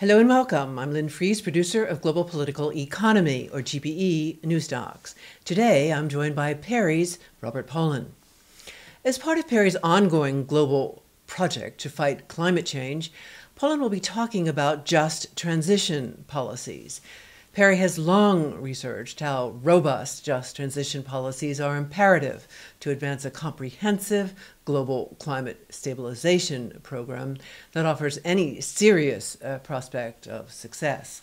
Hello and welcome. I'm Lynn Fries, producer of Global Political Economy, or GPE, News Docs. Today I'm joined by PERI's Robert Pollin. As part of PERI's ongoing global project to fight climate change, Pollin will be talking about just transition policies. PERI has long researched how robust just transition policies are imperative to advance a comprehensive global climate stabilization program that offers any serious uh, prospect of success.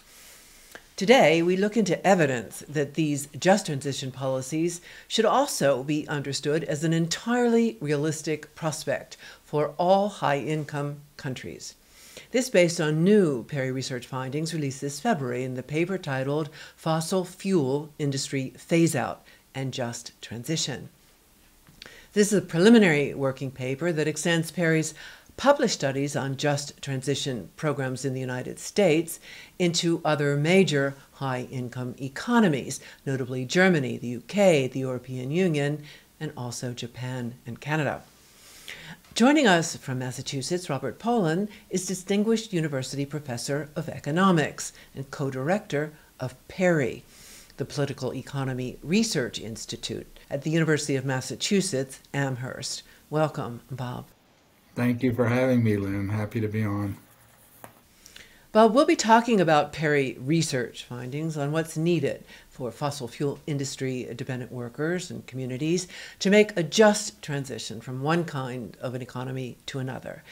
Today, we look into evidence that these just transition policies should also be understood as an entirely realistic prospect for all high income countries. This based on new PERI research findings released this February in the paper titled Fossil Fuel Industry Phase Out and Just Transition. This is a preliminary working paper that extends PERI's published studies on just transition programs in the United States into other major high income economies, notably Germany, the UK, the European Union, and also Japan and Canada. Joining us from Massachusetts, Robert Pollin is Distinguished University Professor of Economics and co director of PERI, the Political Economy Research Institute at the University of Massachusetts Amherst. Welcome, Bob. Thank you for having me, Lynn. Happy to be on. Bob, we'll be talking about PERI research findings on what's needed for fossil fuel industry dependent workers and communities to make a just transition from one kind of an economy to another.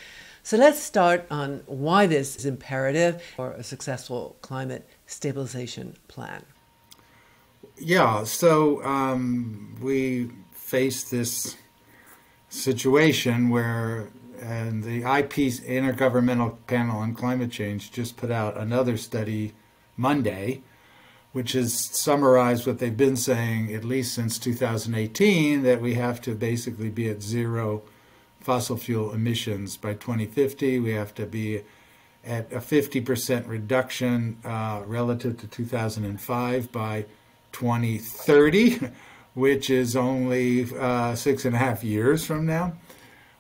So let's start on why this is imperative for a successful climate stabilization plan. Yeah, so um, we face this situation where and the IP Intergovernmental Panel on Climate Change just put out another study Monday which has summarized what they've been saying at least since 2018 that we have to basically be at zero fossil fuel emissions by 2050. We have to be at a 50% reduction uh, relative to 2005 by 2030, which is only uh, six and a half years from now.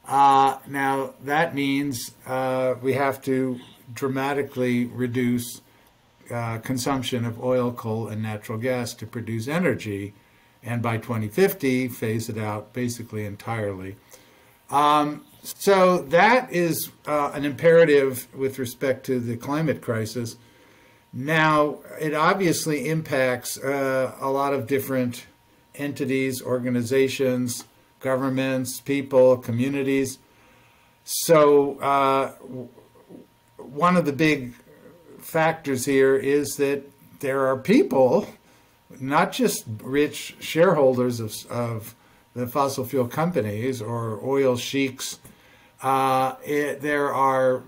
Uh, now, that means uh, we have to dramatically reduce uh, consumption of oil, coal, and natural gas to produce energy, and by 2050, phase it out basically entirely. Um, so that is uh, an imperative with respect to the climate crisis. Now, it obviously impacts uh, a lot of different entities, organizations, governments, people, communities. So, uh, one of the big factors here is that there are people, not just rich shareholders of, of the fossil fuel companies or oil sheiks, uh, it, there are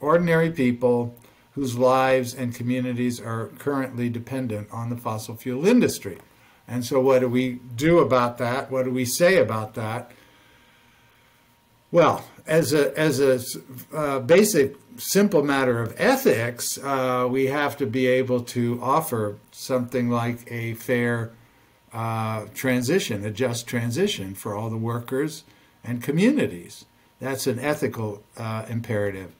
ordinary people whose lives and communities are currently dependent on the fossil fuel industry. And so, what do we do about that? What do we say about that? Well, as a as a uh, basic simple matter of ethics, uh, we have to be able to offer something like a fair uh, transition, a just transition for all the workers and communities. That's an ethical uh, imperative.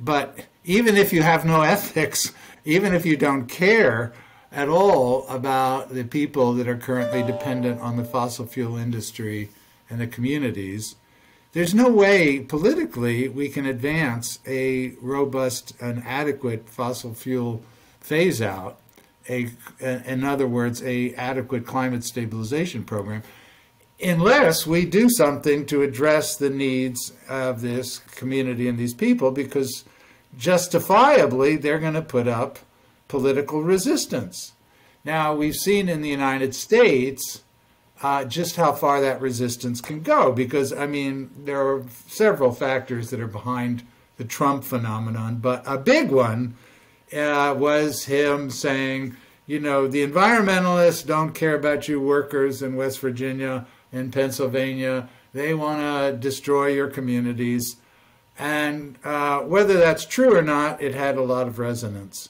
But even if you have no ethics, even if you don't care at all about the people that are currently dependent on the fossil fuel industry and the communities, there's no way politically we can advance a robust and adequate fossil fuel phase out, a, in other words, a adequate climate stabilization program, unless we do something to address the needs of this community and these people, because justifiably they're going to put up political resistance. Now, we've seen in the United States uh, just how far that resistance can go. Because, I mean, there are several factors that are behind the Trump phenomenon, but a big one uh, was him saying, you know, the environmentalists don't care about you workers in West Virginia and Pennsylvania. They want to destroy your communities. And uh, whether that's true or not, it had a lot of resonance.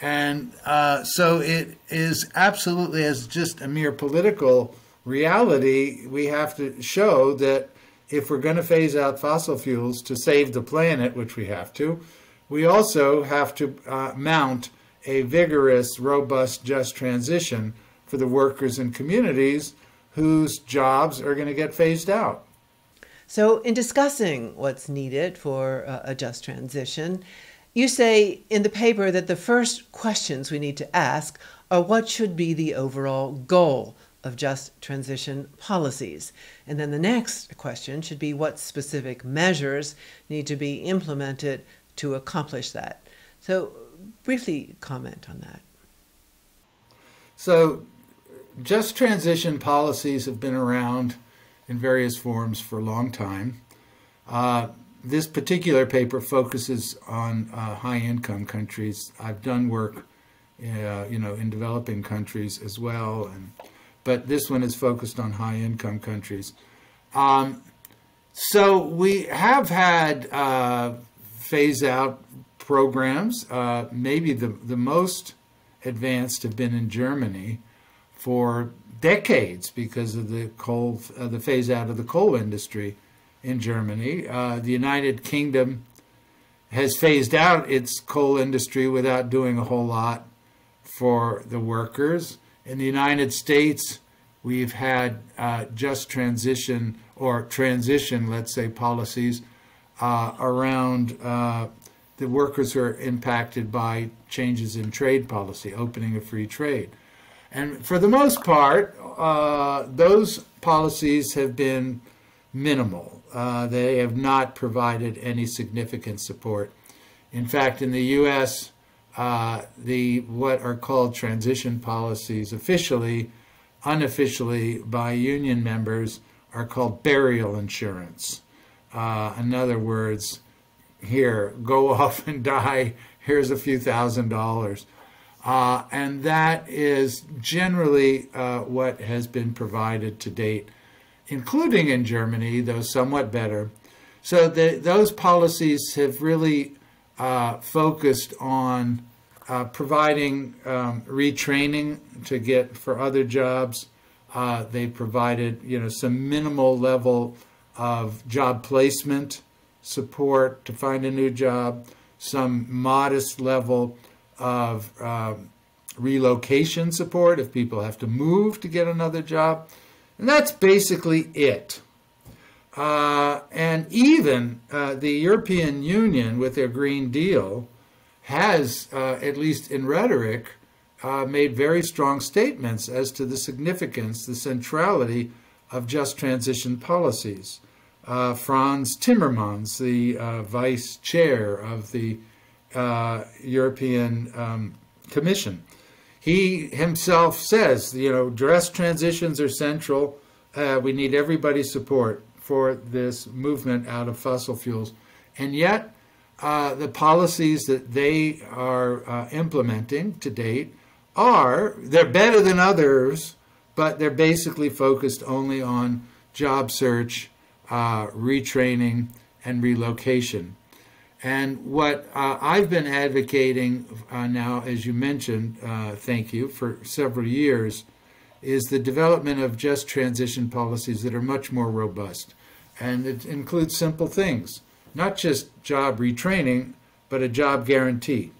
And uh, so it is absolutely as just a mere political reality, we have to show that if we're going to phase out fossil fuels to save the planet, which we have to, we also have to uh, mount a vigorous, robust, just transition for the workers and communities whose jobs are going to get phased out. So, in discussing what's needed for a just transition, you say in the paper that the first questions we need to ask are what should be the overall goal of just transition policies? And then the next question should be what specific measures need to be implemented to accomplish that. So, briefly comment on that. So, just transition policies have been around in various forms for a long time. Uh, this particular paper focuses on uh, high income countries. I've done work, uh, you know, in developing countries as well, and but this one is focused on high income countries. Um, so we have had uh, phase out programs. Uh, maybe the the most advanced have been in Germany for decades because of the coal, uh, the phase out of the coal industry in Germany. Uh, the United Kingdom has phased out its coal industry without doing a whole lot for the workers. In the United States, we've had uh, just transition or transition, let's say, policies uh, around uh, the workers who are impacted by changes in trade policy, opening of free trade. And for the most part, uh, those policies have been minimal. Uh, they have not provided any significant support. In fact, in the U.S., uh, the what are called transition policies officially, unofficially by union members are called burial insurance. Uh, in other words, here, go off and die. Here's a few thousand dollars. Uh, and that is generally uh, what has been provided to date, including in Germany, though somewhat better. So the, those policies have really uh, focused on uh, providing um, retraining to get for other jobs. Uh, they provided, you know, some minimal level of job placement support to find a new job, some modest level of um, relocation support if people have to move to get another job. And that's basically it. Uh, and even uh, the European Union, with their Green Deal, has, uh, at least in rhetoric, uh, made very strong statements as to the significance, the centrality of just transition policies. Uh, Frans Timmermans, the uh, vice chair of the European um, Commission. He himself says, you know, dress transitions are central. We need everybody's support for this movement out of fossil fuels. And yet, uh, the policies that they are uh, implementing to date are, they're better than others, but they're basically focused only on job search, uh, retraining, and relocation. And what uh, I've been advocating uh, now, as you mentioned, uh, thank you, for several years, is the development of just transition policies that are much more robust. And it includes simple things, not just job retraining, but a job guarantee.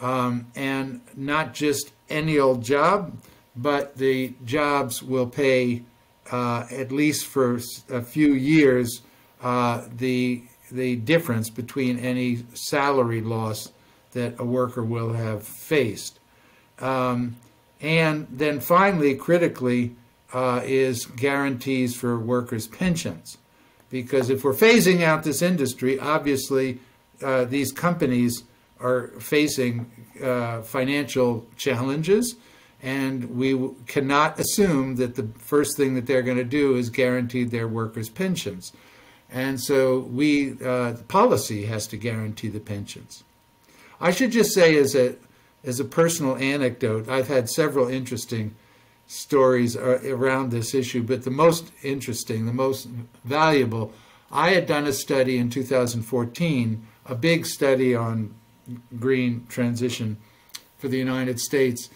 Um, and not just any old job, but the jobs will pay, uh, at least for a few years, uh, the the difference between any salary loss that a worker will have faced. Um, and then finally, critically, uh, is guarantees for workers' pensions. Because if we're phasing out this industry, obviously uh, these companies are facing uh, financial challenges, and we cannot assume that the first thing that they're going to do is guarantee their workers' pensions. And so we, uh, policy has to guarantee the pensions. I should just say as a, as a personal anecdote, I've had several interesting stories uh, around this issue, but the most interesting, the most valuable, I had done a study in 2014, a big study on green transition for the United States.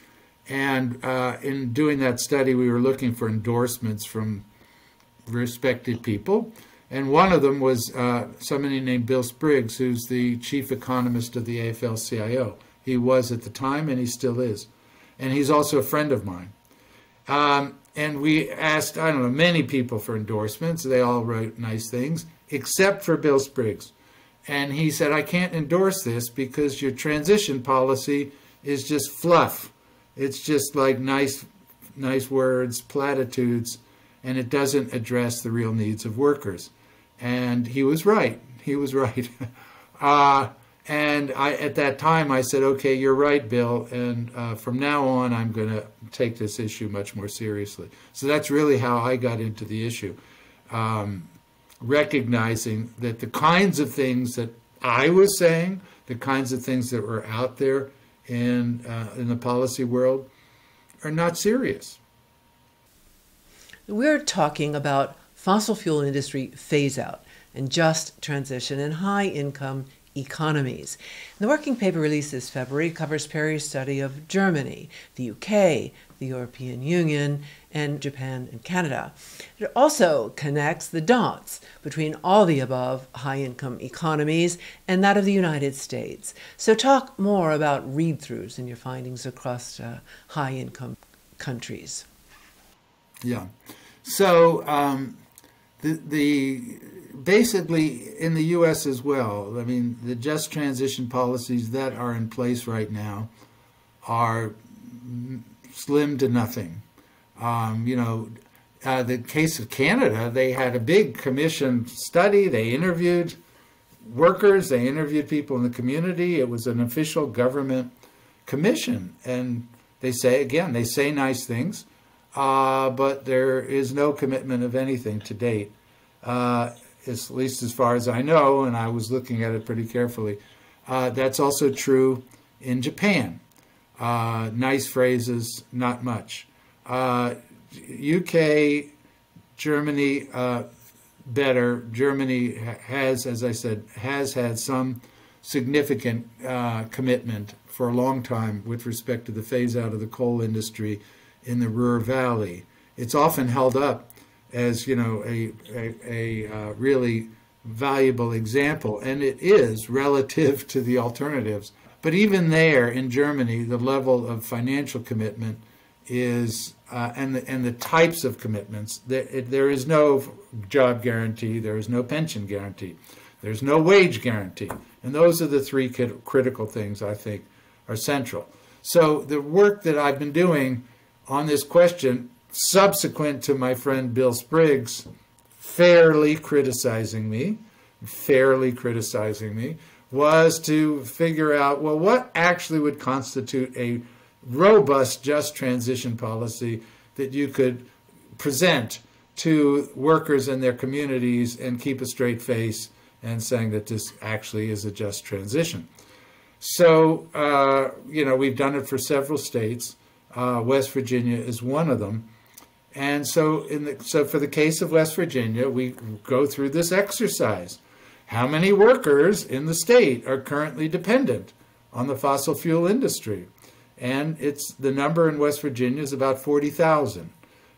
And uh, in doing that study, we were looking for endorsements from respected people. And one of them was uh, somebody named Bill Spriggs, who's the chief economist of the AFL CIO. He was at the time, and he still is. And he's also a friend of mine. Um, and we asked, I don't know, many people for endorsements. They all wrote nice things, except for Bill Spriggs. And he said, I can't endorse this because your transition policy is just fluff. It's just like nice, nice words, platitudes, and it doesn't address the real needs of workers. And he was right. He was right. uh, and I, at that time, I said, okay, you're right, Bill. And uh, from now on, I'm going to take this issue much more seriously. So that's really how I got into the issue. Um, recognizing that the kinds of things that I was saying, the kinds of things that were out there in, uh, in the policy world, are not serious. We're talking about fossil fuel industry phase out and just transition and high income economies. The working paper released this February covers PERI's study of Germany, the UK, the European Union, and Japan and Canada. It also connects the dots between all the above high income economies and that of the United States. So, talk more about read throughs in your findings across uh, high income countries. Yeah. So, um, the, the basically in the U.S. as well. I mean, the just transition policies that are in place right now are slim to nothing. Um, you know, uh, the case of Canada, they had a big commission study. They interviewed workers, they interviewed people in the community. It was an official government commission, and they say again, they say nice things, uh, but there is no commitment of anything to date. Uh, at least as far as I know, and I was looking at it pretty carefully. Uh, that's also true in Japan. Uh, nice phrases, not much. Uh, UK, Germany, uh, better. Germany has, as I said, has had some significant uh, commitment for a long time with respect to the phase out of the coal industry in the Ruhr Valley. It's often held up as you know a a, a uh, really valuable example, and it is relative to the alternatives. But even there in Germany, the level of financial commitment is uh, and the, and the types of commitments. There, it, there is no job guarantee. There is no pension guarantee. There's no wage guarantee, and those are the three critical things I think are central. So the work that I've been doing on this question subsequent to my friend Bill Spriggs fairly criticizing me, fairly criticizing me, was to figure out well, what actually would constitute a robust just transition policy that you could present to workers and their communities and keep a straight face and saying that this actually is a just transition. So, uh, you know, we've done it for several states. Uh, West Virginia is one of them. And so, in the, so for the case of West Virginia, we go through this exercise. How many workers in the state are currently dependent on the fossil fuel industry? And it's the number in West Virginia is about 40,000.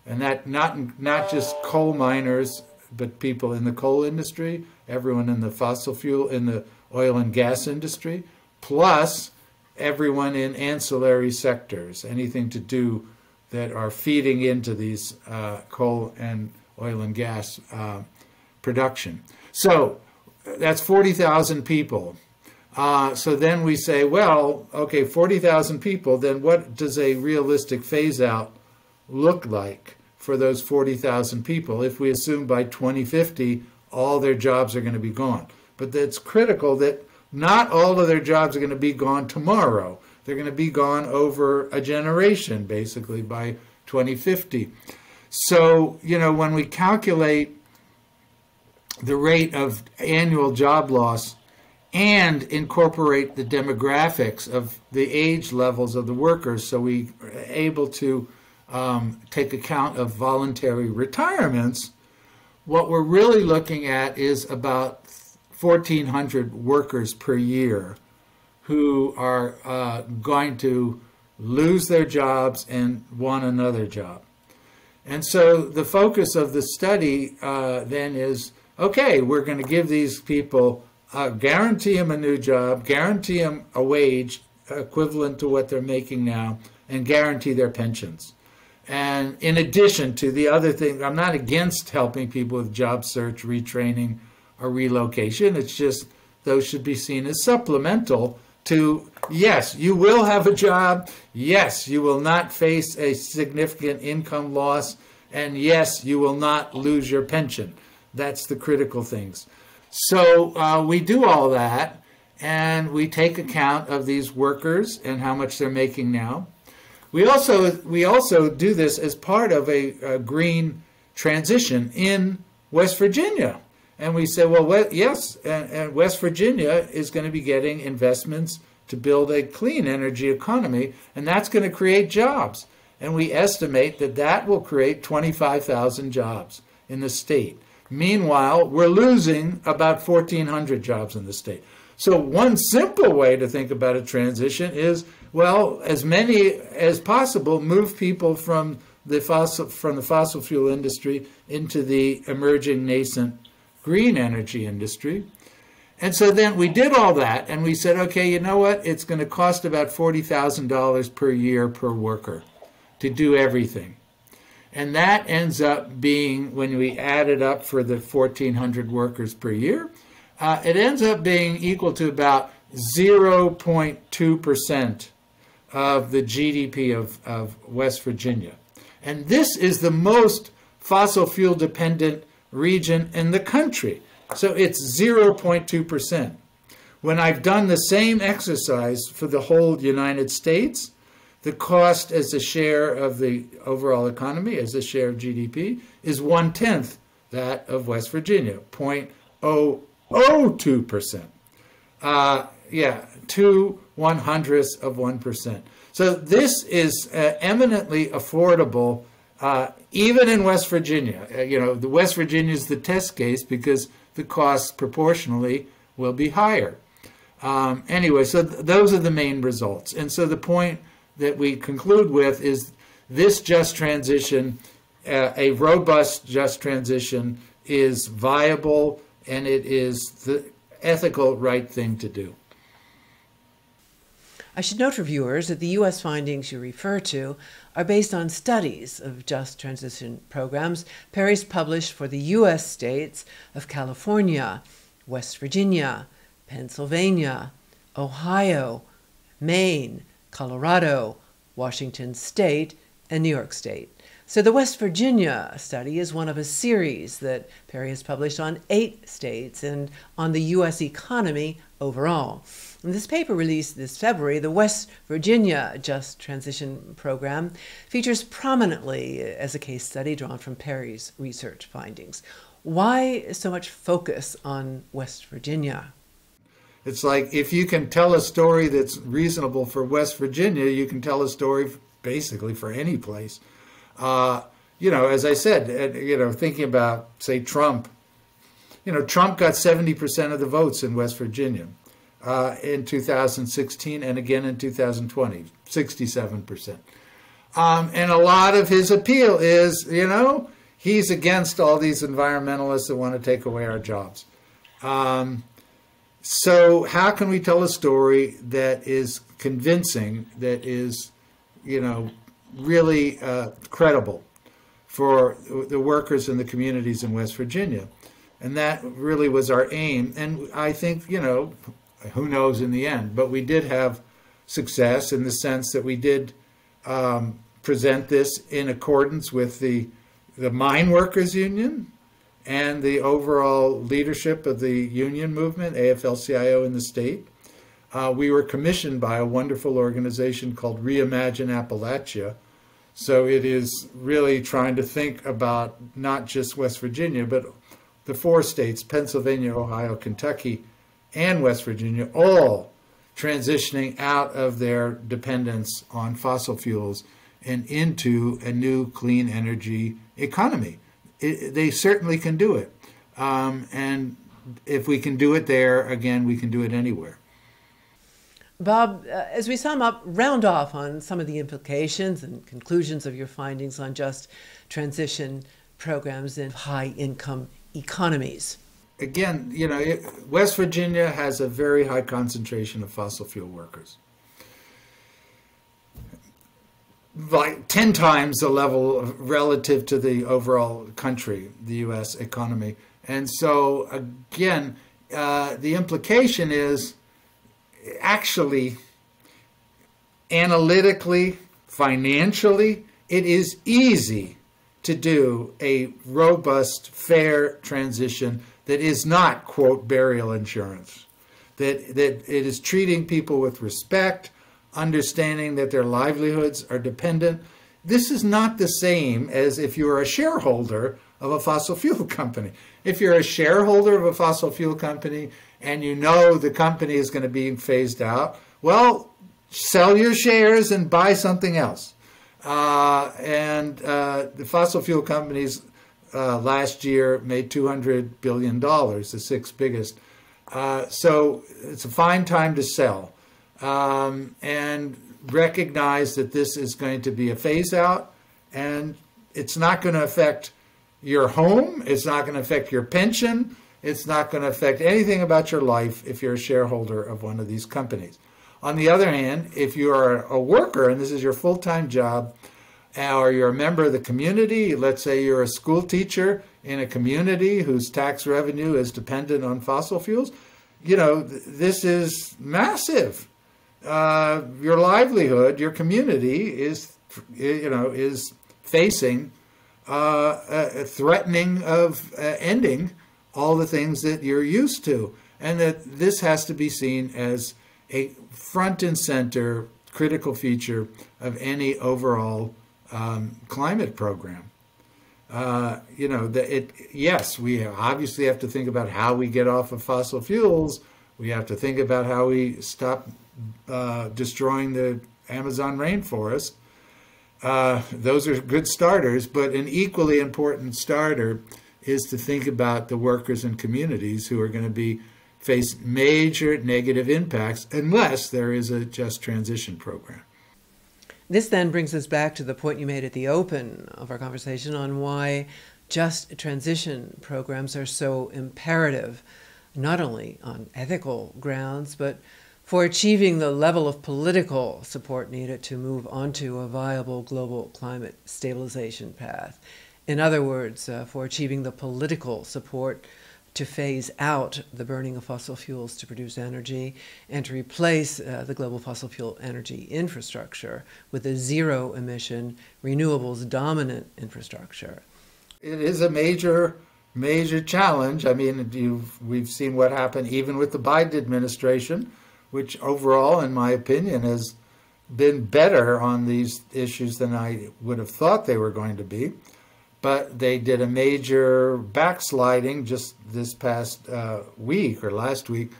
And that not not just coal miners, but people in the coal industry, everyone in the fossil fuel in the oil and gas industry, plus everyone in ancillary sectors, anything to do that are feeding into these uh, coal and oil and gas uh, production. So that's 40,000 people. Uh, so then we say, well, okay, 40,000 people, then what does a realistic phase out look like for those 40,000 people if we assume by 2050 all their jobs are going to be gone? But it's critical that not all of their jobs are going to be gone tomorrow. They're going to be gone over a generation, basically, by 2050. So, you know, when we calculate the rate of annual job loss and incorporate the demographics of the age levels of the workers, so we are able to um, take account of voluntary retirements, what we're really looking at is about 1,400 workers per year who are uh, going to lose their jobs and want another job. And so the focus of the study uh, then is okay, we're going to give these people, uh, guarantee them a new job, guarantee them a wage equivalent to what they're making now, and guarantee their pensions. And in addition to the other thing, I'm not against helping people with job search, retraining, or relocation. It's just those should be seen as supplemental to yes, you will have a job. Yes, you will not face a significant income loss. And yes, you will not lose your pension. That's the critical things. So uh, we do all that and we take account of these workers and how much they're making now. We also we also do this as part of a, a green transition in West Virginia, and we say, well, yes, and, and West Virginia is going to be getting investments to build a clean energy economy, and that's going to create jobs. And we estimate that that will create 25,000 jobs in the state. Meanwhile, we're losing about 1,400 jobs in the state. So, one simple way to think about a transition is well, as many as possible, move people from the fossil from the fossil fuel industry into the emerging nascent green energy industry. And so then we did all that and we said, okay, you know what? It's going to cost about $40,000 per year per worker to do everything. And that ends up being, when we add it up for the 1,400 workers per year, uh, it ends up being equal to about 0.2% of the GDP of, of West Virginia. And this is the most fossil fuel dependent region in the country. So it's 0.2%. When I've done the same exercise for the whole United States, the cost as a share of the overall economy, as a share of GDP, is one tenth that of West Virginia, 0.002%. Uh, yeah, two one hundredths of 1%. So this is uh, eminently affordable, uh, even in West Virginia. Uh, you know, the West Virginia is the test case because the costs proportionally will be higher. Um, anyway, so th those are the main results. And so the point that we conclude with is this just transition, uh, a robust just transition, is viable and it is the ethical right thing to do. I should note for viewers that the U.S. findings you refer to are based on studies of just transition programs PERI's published for the U.S. states of California, West Virginia, Pennsylvania, Ohio, Maine, Colorado, Washington State, and New York State. So the West Virginia study is one of a series that PERI has published on eight states and on the U.S. economy overall. In this paper released this February, the West Virginia Just Transition Program features prominently as a case study drawn from PERI's research findings. Why so much focus on West Virginia? It's like if you can tell a story that's reasonable for West Virginia, you can tell a story basically for any place. Uh, you know, as I said, you know, thinking about, say, Trump, you know, Trump got 70% of the votes in West Virginia uh, in 2016 and again in 2020, 67%. Um, and a lot of his appeal is, you know, he's against all these environmentalists that want to take away our jobs. Um, so, how can we tell a story that is convincing, that is, you know, really uh, credible for the workers and the communities in West Virginia? And that really was our aim. And I think, you know, who knows in the end. But we did have success in the sense that we did um, present this in accordance with the the mine workers union and the overall leadership of the union movement, AFL-CIO in the state. Uh, we were commissioned by a wonderful organization called Reimagine Appalachia. So it is really trying to think about not just West Virginia, but the four states, Pennsylvania, Ohio, Kentucky, and West Virginia, all transitioning out of their dependence on fossil fuels and into a new clean energy economy. It, they certainly can do it. Um, and if we can do it there, again, we can do it anywhere. Bob, uh, as we sum up, round off on some of the implications and conclusions of your findings on just transition programs in high income economies. again, you know, it, West Virginia has a very high concentration of fossil fuel workers. Like 10 times the level relative to the overall country, the U.S. economy. And so, again, uh, the implication is actually analytically, financially, it is easy to do a robust, fair transition that is not, quote, burial insurance. That, that it is treating people with respect, understanding that their livelihoods are dependent. This is not the same as if you're a shareholder of a fossil fuel company. If you're a shareholder of a fossil fuel company and you know the company is going to be phased out, well, sell your shares and buy something else. Uh, and uh, the fossil fuel companies uh, last year made $200 billion, the sixth biggest. Uh, so it's a fine time to sell um, and recognize that this is going to be a phase out and it's not going to affect your home, it's not going to affect your pension, it's not going to affect anything about your life if you're a shareholder of one of these companies. On the other hand, if you're a worker and this is your full time job, or you're a member of the community, let's say you're a school teacher in a community whose tax revenue is dependent on fossil fuels, you know, this is massive. Uh, your livelihood, your community is, you know, is facing uh, a threatening of uh, ending all the things that you're used to. And that this has to be seen as a front and center critical feature of any overall um, climate program. Uh, you know, the, it, yes, we obviously have to think about how we get off of fossil fuels. We have to think about how we stop uh, destroying the Amazon rainforest. Uh, those are good starters, but an equally important starter is to think about the workers and communities who are going to be face major negative impacts unless there is a just transition program. This then brings us back to the point you made at the open of our conversation on why just transition programs are so imperative, not only on ethical grounds, but for achieving the level of political support needed to move onto a viable global climate stabilization path. In other words, uh, for achieving the political support to phase out the burning of fossil fuels to produce energy and to replace uh, the global fossil fuel energy infrastructure with a zero emission, renewables dominant infrastructure. It is a major, major challenge. I mean, we've seen what happened even with the Biden administration, which overall, in my opinion, has been better on these issues than I would have thought they were going to be but they did a major backsliding just this past uh, week or last week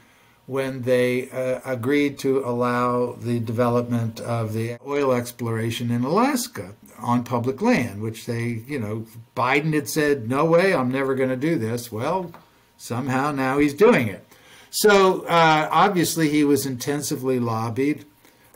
when they uh, agreed to allow the development of the oil exploration in Alaska on public land, which they, you know, Biden had said, no way, I'm never going to do this. Well, somehow now he's doing it. So uh, obviously he was intensively lobbied,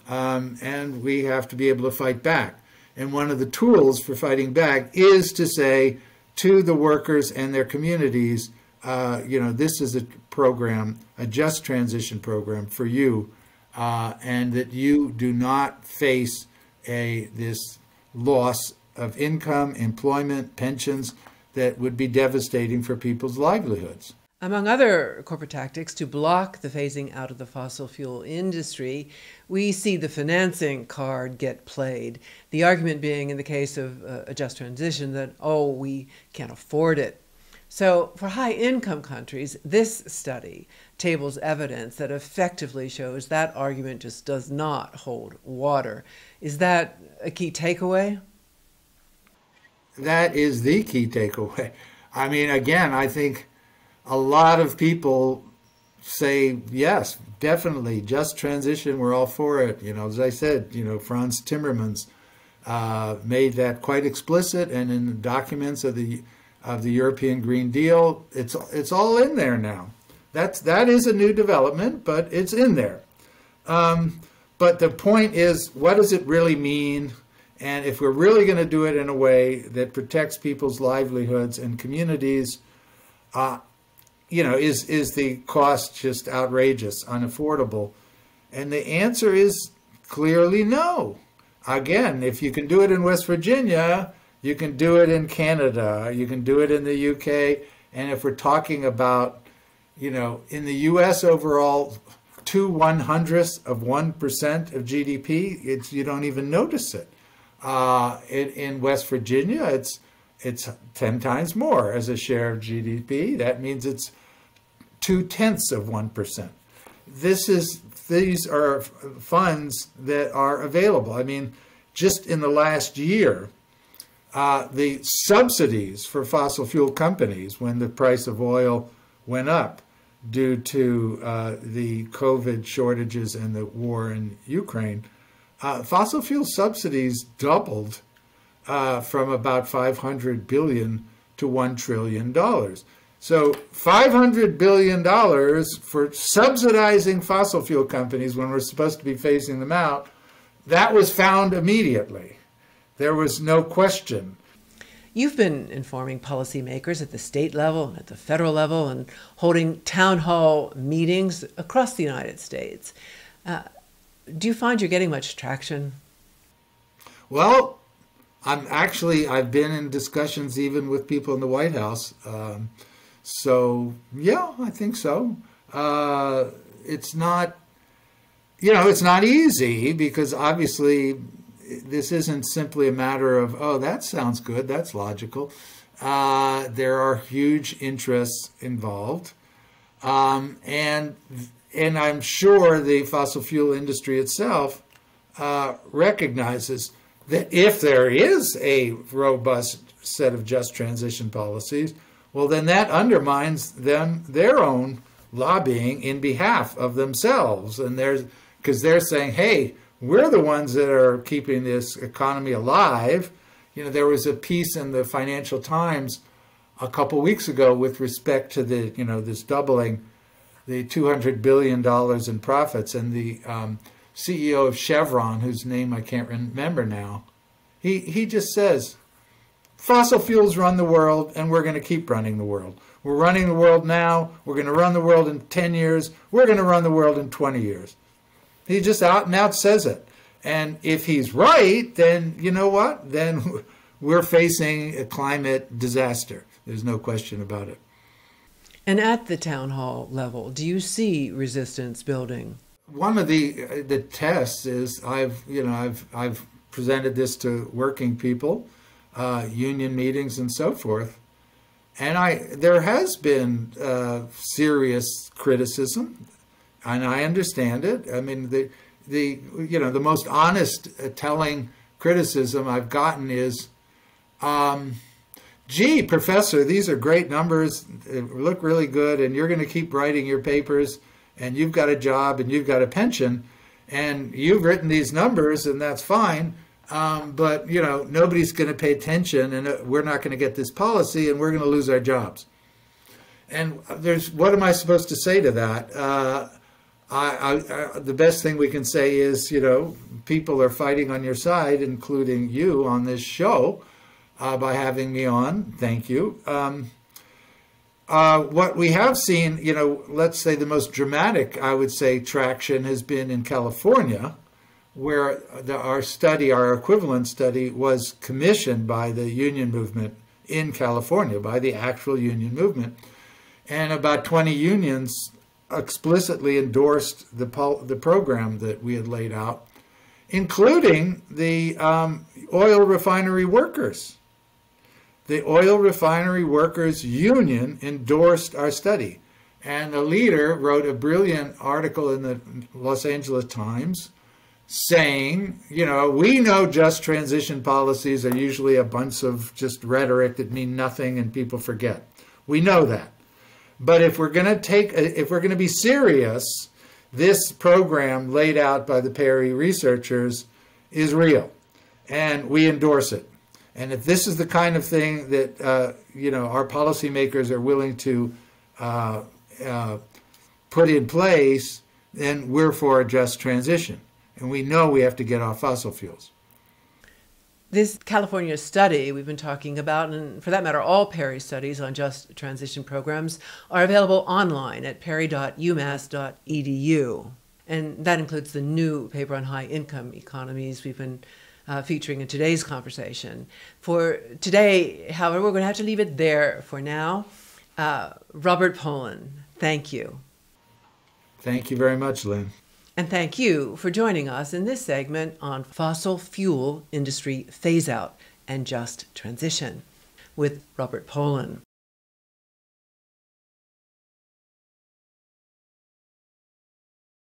um, and we have to be able to fight back. And one of the tools for fighting back is to say to the workers and their communities, uh, you know, this is a program, a just transition program for you, uh, and that you do not face a this loss of income, employment, pensions that would be devastating for people's livelihoods. Among other corporate tactics to block the phasing out of the fossil fuel industry, we see the financing card get played. The argument being, in the case of uh, a just transition, that, oh, we can't afford it. So, for high income countries, this study tables evidence that effectively shows that argument just does not hold water. Is that a key takeaway? That is the key takeaway. I mean, again, I think a lot of people say yes, definitely, just transition. We're all for it. You know, as I said, you know, Frans Timmermans uh, made that quite explicit, and in the documents of the of the European Green Deal, it's it's all in there now. That's that is a new development, but it's in there. Um, but the point is, what does it really mean? And if we're really going to do it in a way that protects people's livelihoods and communities, uh, you know, is is the cost just outrageous, unaffordable? And the answer is clearly no. Again, if you can do it in West Virginia, you can do it in Canada, you can do it in the UK, and if we're talking about, you know, in the US overall, two one hundredths of one percent of GDP, it's you don't even notice it. Uh, in, in West Virginia, it's it's ten times more as a share of GDP. That means it's two tenths of one percent. This is these are funds that are available. I mean, just in the last year, uh, the subsidies for fossil fuel companies when the price of oil went up due to uh, the COVID shortages and the war in Ukraine, uh, fossil fuel subsidies doubled uh, from about 500 billion to 1 trillion dollars. So 500 billion dollars for subsidizing fossil fuel companies when we're supposed to be phasing them out, that was found immediately. There was no question. You've been informing policymakers at the state level and at the federal level and holding town hall meetings across the United States. Uh, do you find you're getting much traction? Well, I'm actually, I've been in discussions even with people in the White House. Um, so, yeah, I think so. Uh, it's not, you know, it's not easy because obviously this isn't simply a matter of, oh, that sounds good, that's logical. Uh, there are huge interests involved. Um, and, and I'm sure the fossil fuel industry itself uh, recognizes that if there is a robust set of just transition policies, well, then that undermines them their own lobbying in behalf of themselves, and there's because they're saying, hey, we're the ones that are keeping this economy alive. You know, there was a piece in the Financial Times a couple weeks ago with respect to the, you know, this doubling, the $200 billion in profits. And the um, CEO of Chevron, whose name I can't remember now, he, he just says, fossil fuels run the world and we're going to keep running the world. We're running the world now. We're going to run the world in 10 years. We're going to run the world in 20 years. He just out and out says it. And if he's right, then you know what? Then we're facing a climate disaster. There's no question about it. And at the town hall level, do you see resistance building? One of the uh, the tests is I've you know I've I've presented this to working people, uh, union meetings, and so forth, and I there has been uh, serious criticism and I understand it. I mean, the the you know the most honest, uh, telling criticism I've gotten is, um, "Gee, professor, these are great numbers. They look really good, and you're going to keep writing your papers, and you've got a job, and you've got a pension, and you've written these numbers, and that's fine." Um, but you know nobody's going to pay attention, and uh, we're not going to get this policy, and we're going to lose our jobs. And there's what am I supposed to say to that? Uh, I, I, the best thing we can say is, you know, people are fighting on your side, including you on this show, uh, by having me on. Thank you. Um, uh, what we have seen, you know, let's say the most dramatic, I would say, traction has been in California, where the, our study, our equivalent study, was commissioned by the union movement in California, by the actual union movement. And about 20 unions explicitly endorsed the, the program that we had laid out, including the um, oil refinery workers. The Oil Refinery Workers Union endorsed our study. And the leader wrote a brilliant article in the Los Angeles Times saying, you know, we know just transition policies are usually a bunch of just rhetoric that mean nothing and people forget. We know that. But if we're going to take, if we're going to be serious, this program laid out by the PERI researchers is real, and we endorse it. And if this is the kind of thing that uh, you know our policymakers are willing to uh, uh, put in place, then we're for a just transition, and we know we have to get off fossil fuels. This California study we've been talking about, and for that matter, all PERI studies on just transition programs, are available online at peri.umass.edu. And that includes the new paper on high income economies we've been uh, featuring in today's conversation. For today, however, we're going to have to leave it there for now. Uh, Robert Pollin, thank you. Thank you very much, Lynn. And thank you for joining us in this segment on fossil fuel industry phase out and just transition with Robert Pollin.